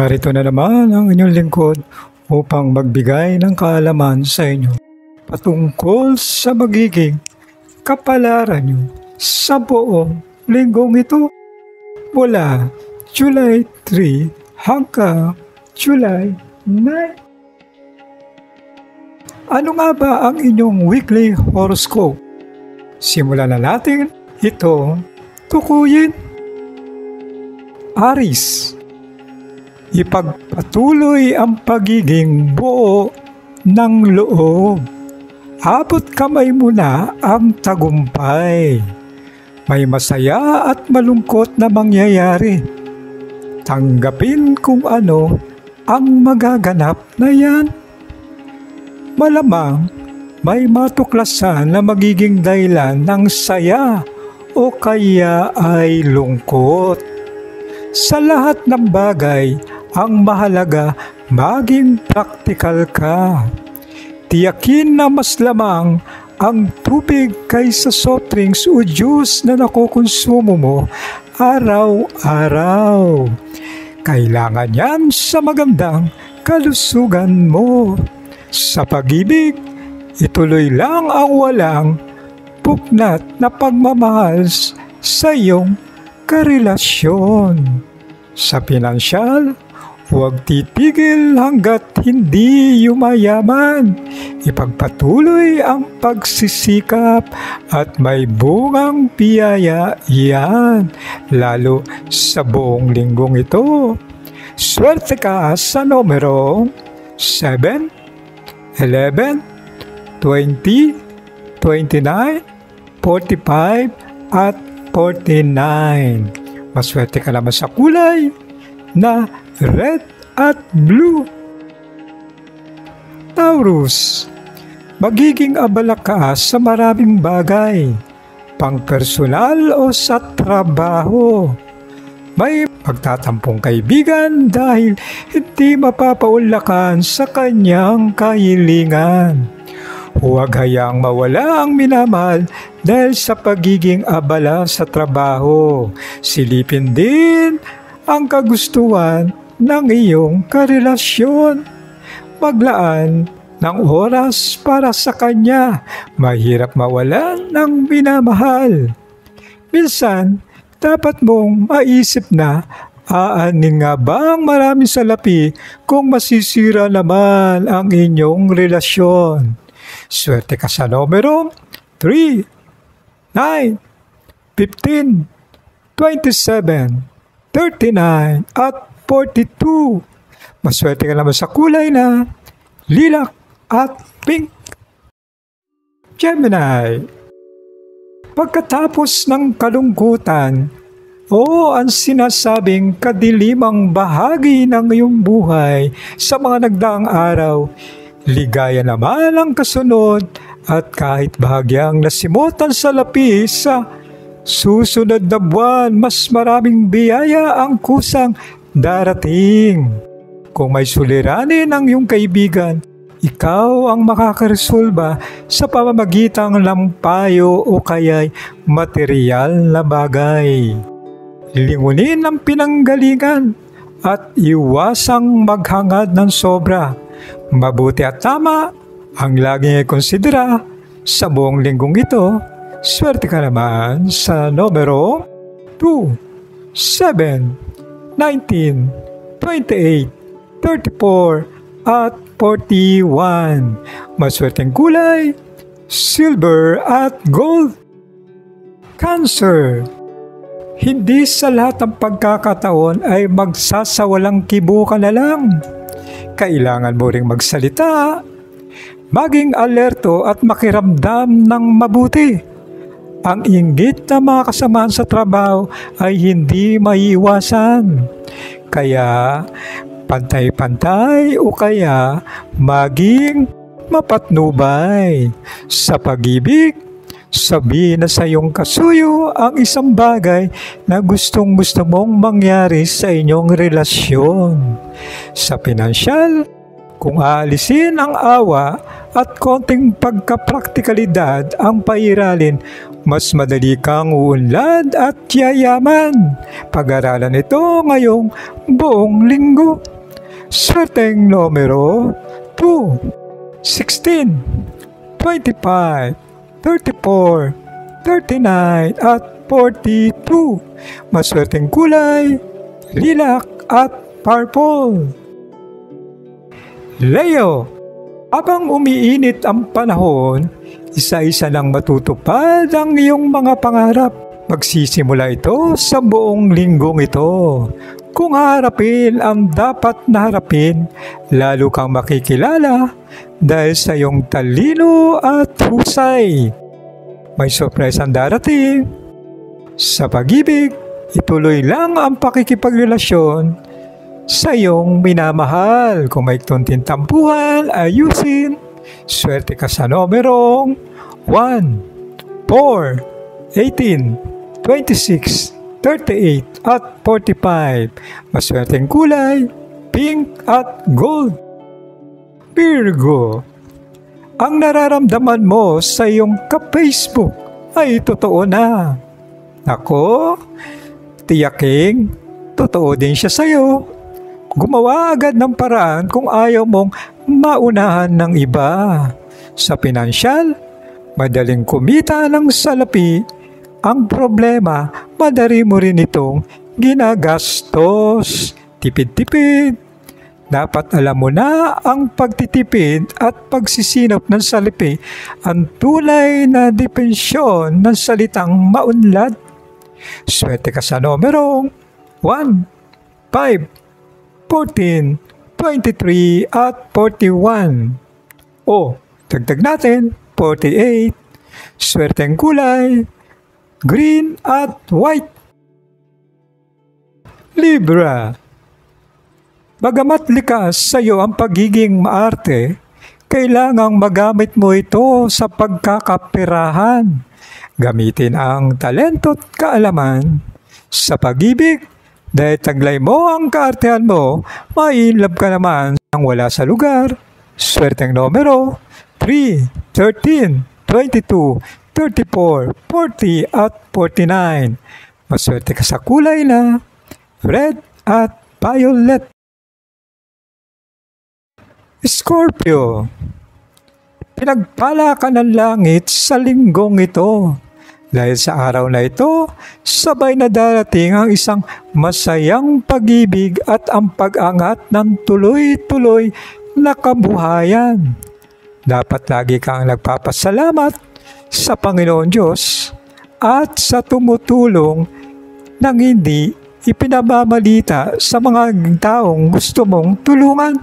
Narito na naman ang inyong lingkod upang magbigay ng kaalaman sa inyo patungkol sa magiging kapalaran nyo sa buong linggong ito mula July 3 hanggang July 9. Ano nga ba ang inyong weekly horoscope? Simulan na natin ito tukuyin. Aris Ipagpatuloy ang pagiging buo ng loob. Abot kamay mo na ang tagumpay. May masaya at malungkot na mangyayari. Tanggapin kung ano ang magaganap na yan. Malamang may matuklasan na magiging dahilan ng saya o kaya ay lungkot. Sa lahat ng bagay, ang mahalaga maging praktikal ka. Tiyakin na mas lamang ang tubig kaysa soft drinks o juice na nakukonsumo mo araw-araw. Kailangan yan sa magandang kalusugan mo. Sa pag-ibig, ituloy lang ang walang puknat na pagmamahal sa iyong karelasyon. Sa pinansyal, huwag titigil hanggat hindi yumayaman. Ipagpatuloy ang pagsisikap at may bungang biyaya iyan, lalo sa buong linggong ito. Swerte ka sa numero 7, 11, 20, 29, 45 at 49. Maswerte ka naman sa kulay na red at blue. Taurus, magiging abala ka sa maraming bagay, pang personal o sa trabaho. May pagtatampong kaibigan dahil hindi mapapaunlakan sa kanyang kahilingan. Huwag hayaang mawala ang minamahal dahil sa pagiging abala sa trabaho. Silipin din ang kagustuhan ng iyong karelasyon. Maglaan ng oras para sa kanya. Mahirap mawalan ng minamahal. Minsan, dapat mong maisip na Aanin nga bang marami salapi kung masisira naman ang inyong relasyon? Swerte ka sa numero 3, 9, 15, 27, 39 at 42. Maswerte ka naman sa kulay na lilac at pink. Gemini Pagkatapos ng kalungkutan o ang sinasabing kadilimang bahagi ng iyong buhay sa mga nagdaang araw, Ligaya naman ang kasunod at kahit bahagyang nasimutan sa lapi sa susunod na buwan, mas maraming biyaya ang kusang darating. Kung may suliranin ang iyong kaibigan, ikaw ang makakaresolba sa pamamagitan ng payo o kaya'y material na bagay. Lingunin ang pinanggalingan at iwasang maghangad ng sobra Mabuti at tama ang laging ikonsidera sa buong linggong ito. Swerte ka naman sa numero 2, 7, 19, 28, 34, at 41. Maswerteng kulay, silver at gold. Cancer. Hindi sa lahat ng pagkakataon ay magsasawalang kibo ka na lang kailangan mo ring magsalita, maging alerto at makiramdam ng mabuti. Ang inggit na mga kasamaan sa trabaho ay hindi maiiwasan. Kaya pantay-pantay o kaya maging mapatnubay sa pag-ibig Sabihin na sa iyong kasuyo ang isang bagay na gustong gusto mong mangyari sa inyong relasyon. Sa pinansyal, Kung aalisin ang awa at konting pagkapraktikalidad ang pairalin, mas madali kang uunlad at yayaman. Pag-aralan ito ngayong buong linggo. Swerteng numero 2, 16, 25, 34, 39 at 42. Maswerteng kulay, lilac at purple. Leo, habang umiinit ang panahon, isa-isa lang matutupad ang iyong mga pangarap. Magsisimula ito sa buong linggong ito. Kung harapin ang dapat na harapin, lalo kang makikilala dahil sa iyong talino at husay. May surprise ang darating. Sa pag-ibig, ituloy lang ang pakikipagrelasyon sa iyong minamahal. Kung may tuntin tampuhan, ayusin. Swerte ka sa numerong 1, 4, 18, 26, 38 at 45. Maswerteng kulay, pink at gold. Virgo, ang nararamdaman mo sa iyong ka-Facebook ay totoo na. Ako, tiyaking, totoo din siya sa iyo. Gumawa agad ng paraan kung ayaw mong maunahan ng iba. Sa pinansyal, madaling kumita ng salapi ang problema, madari mo rin itong ginagastos. Tipid-tipid. Dapat alam mo na ang pagtitipid at pagsisinop ng salipi ang tulay na depensyon ng salitang maunlad. Swerte ka sa numerong 1, 5, 14, 23 at 41. O, dagdag natin, 48. Swerteng kulay, green at white. Libra Bagamat likas sa iyo ang pagiging maarte, kailangang magamit mo ito sa pagkakapirahan. Gamitin ang talento at kaalaman sa pag-ibig. Dahil taglay mo ang kaartehan mo, mailab ka naman ang wala sa lugar. Swerteng numero 3, 13, 22, 34, 40 at 49. Maswerte ka sa kulay na red at violet. Scorpio, pinagpala ka ng langit sa linggong ito. Dahil sa araw na ito, sabay na darating ang isang masayang pag-ibig at ang pag-angat ng tuloy-tuloy na kabuhayan. Dapat lagi kang nagpapasalamat sa Panginoon Diyos at sa tumutulong nang hindi ipinamamalita sa mga taong gusto mong tulungan.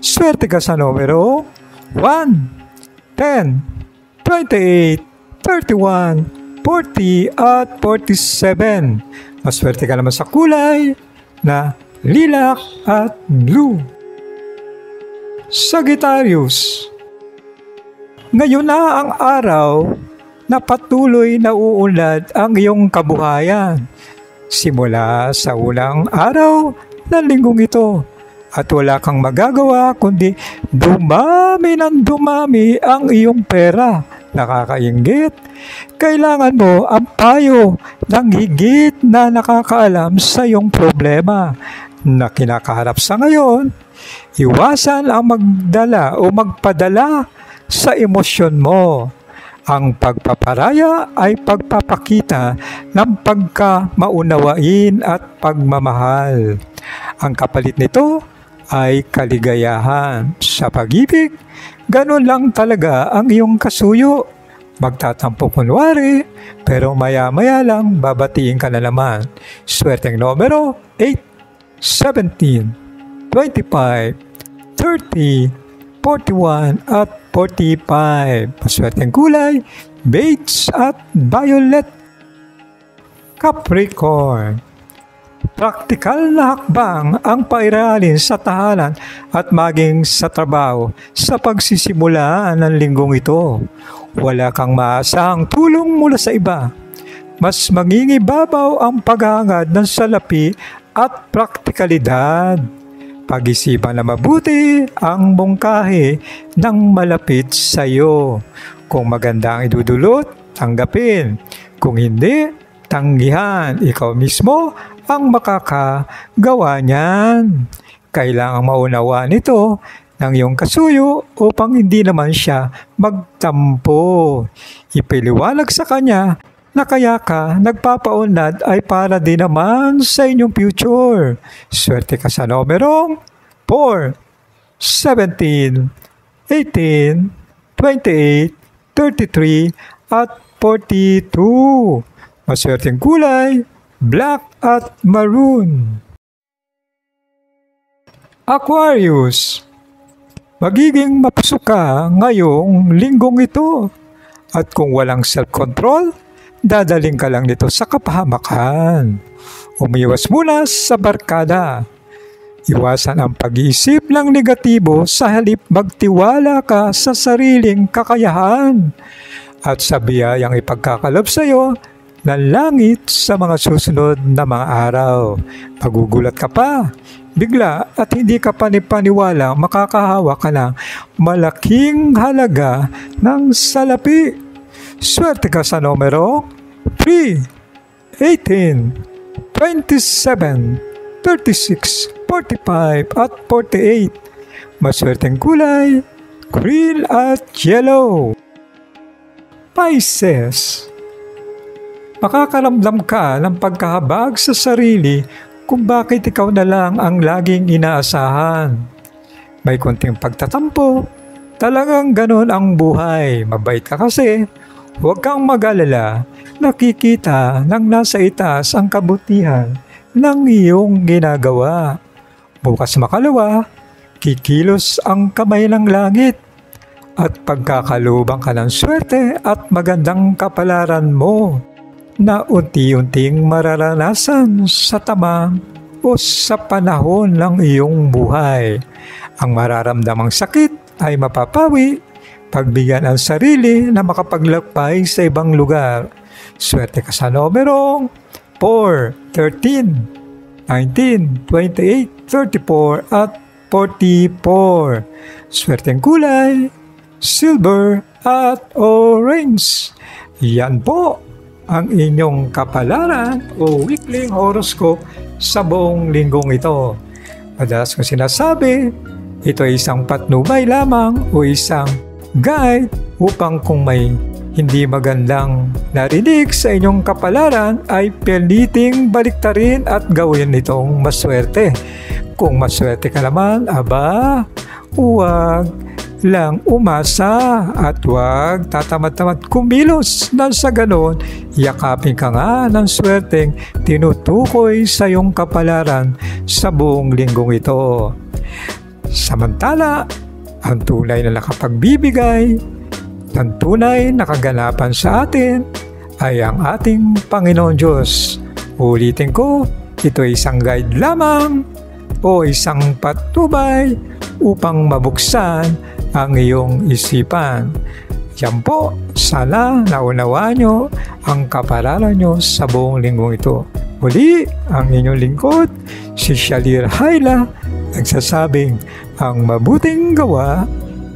Swerte ka sa numero 1, 10, 28, 31, 40 at 47. Maswerte ka naman sa kulay na lilac at blue. Sagittarius, ngayon na ang araw na patuloy na uunlad ang iyong kabuhayan. Simula sa unang araw ng linggong ito at wala kang magagawa kundi dumami ng dumami ang iyong pera. Nakakaingit. Kailangan mo ang payo ng higit na nakakaalam sa iyong problema na kinakaharap sa ngayon. Iwasan ang magdala o magpadala sa emosyon mo. Ang pagpaparaya ay pagpapakita ng pagkamaunawain at pagmamahal. Ang kapalit nito ay kaligayahan. Sa pag-ibig, ganun lang talaga ang iyong kasuyo. Magtatampo kunwari, pero maya-maya lang babatiin ka na naman. Swerteng numero 8, 17, 25, 30, 41 at 45. Paswerteng kulay, beige at violet. Capricorn. Praktikal na hakbang ang pairalin sa tahanan at maging sa trabaho sa pagsisimula ng linggong ito. Wala kang maasahang tulong mula sa iba. Mas mangingibabaw ang paghangad ng salapi at praktikalidad Pag-isipan na mabuti ang mungkahi ng malapit sa iyo. Kung maganda ang idudulot, tanggapin. Kung hindi, tanggihan. Ikaw mismo ang makakagawa niyan. Kailangang maunawa nito ng iyong kasuyo upang hindi naman siya magtampo. Ipiliwanag sa kanya na kaya ka nagpapaunlad ay para din naman sa inyong future. Swerte ka sa numerong 4, 17, 18, 28, 33, at 42. Maswerteng kulay, black at maroon. Aquarius, magiging mapusok ka ngayong linggong ito. At kung walang self-control, dadaling ka lang nito sa kapahamakan. Umiwas muna sa barkada. Iwasan ang pag-iisip ng negatibo sa halip magtiwala ka sa sariling kakayahan at sa biyayang ipagkakalob sa iyo ng langit sa mga susunod na mga araw. Magugulat ka pa, bigla at hindi ka panipaniwala makakahawa ka ng malaking halaga ng salapi. Swerte ka sa numero 3, 18, 27, 36, 45 at 48. Maswerteng kulay, green at yellow. Pisces Makakaramdam ka ng pagkahabag sa sarili kung bakit ikaw na lang ang laging inaasahan. May konting pagtatampo, talagang ganon ang buhay. Mabait ka kasi, huwag kang mag-alala, nakikita ng nasa itaas ang kabutihan ng iyong ginagawa. Bukas makalawa, kikilos ang kamay ng langit at pagkakalubang ka ng swerte at magandang kapalaran mo na unti-unting mararanasan sa tamang o sa panahon ng iyong buhay. Ang mararamdamang sakit ay mapapawi pagbigyan ang sarili na makapaglakbay sa ibang lugar. Swerte ka sa numerong 4, 13, 19, 28, 34 at 44. Swerteng kulay, silver at orange. Yan po ang inyong kapalaran o weekly horoscope sa buong linggong ito. Madalas ko sinasabi, ito ay isang patnubay lamang o isang guide upang kung may hindi magandang narinig sa inyong kapalaran ay piliting baliktarin at gawin itong maswerte. Kung maswerte ka naman, aba, huwag lang umasa at huwag tatamad-tamad kumilos na sa ganon, yakapin ka nga ng swerteng tinutukoy sa iyong kapalaran sa buong linggong ito. Samantala, ang tunay na nakapagbibigay ng tunay na kaganapan sa atin ay ang ating Panginoon Diyos. Ulitin ko, ito ay isang guide lamang o isang patubay upang mabuksan ang iyong isipan. Yan po, sana naunawaan nyo ang kaparalan nyo sa buong linggong ito. Muli, ang inyong lingkod, si Shalir Haila, nagsasabing, ang mabuting gawa,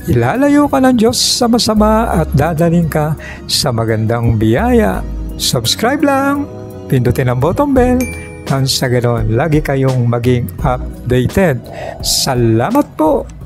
ilalayo ka ng Diyos sa masama at dadaling ka sa magandang biyaya. Subscribe lang, pindutin ang bottom bell, nang sa ganon, lagi kayong maging updated. Salamat po!